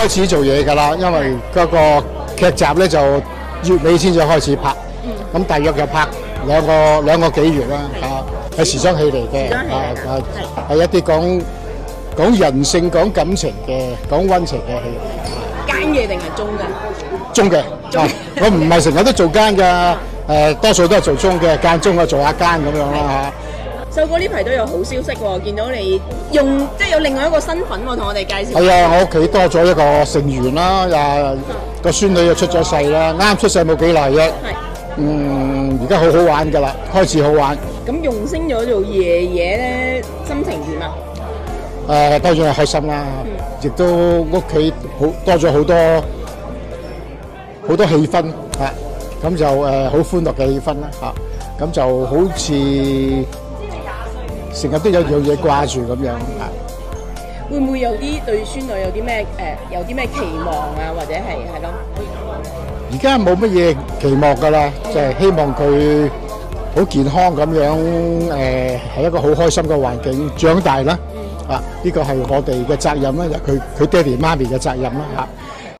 開始做嘢㗎啦，因為嗰個劇集咧就月尾先至開始拍，咁大約就拍兩個兩個幾月啦，啊，係時裝戲嚟嘅，啊啊係一啲講講人性、講感情嘅、講温情嘅戲，奸嘅定係中嘅？中嘅，啊我唔係成日都做奸㗎，誒多數都係做中嘅，間中啊做下奸咁樣啦秀哥呢排都有好消息喎，見到你用即係有另外一個身份喎，同我哋介嚇。紹。係啊，我屋企多咗一個成員啦，又個孫女又出咗世啦，啱出世冇幾耐啫。係嗯，而家好好玩㗎啦，開始好玩。咁用升咗做爺爺咧，心情點啊？誒、當然係開心啦，亦都屋企好多咗好多好多氣氛嚇，咁就誒好、歡樂嘅氣氛啦嚇，咁、就好似成日都有樣嘢掛住咁樣啊。會唔會有啲對孫女有啲咩誒有啲咩期望啊，或者係係咯？而家冇乜嘢期望㗎啦，就係、希望佢好健康咁樣誒，係、一個好開心嘅環境長大啦。啊，呢個係我哋嘅責任啦，佢佢爹哋媽咪嘅責任啦嚇。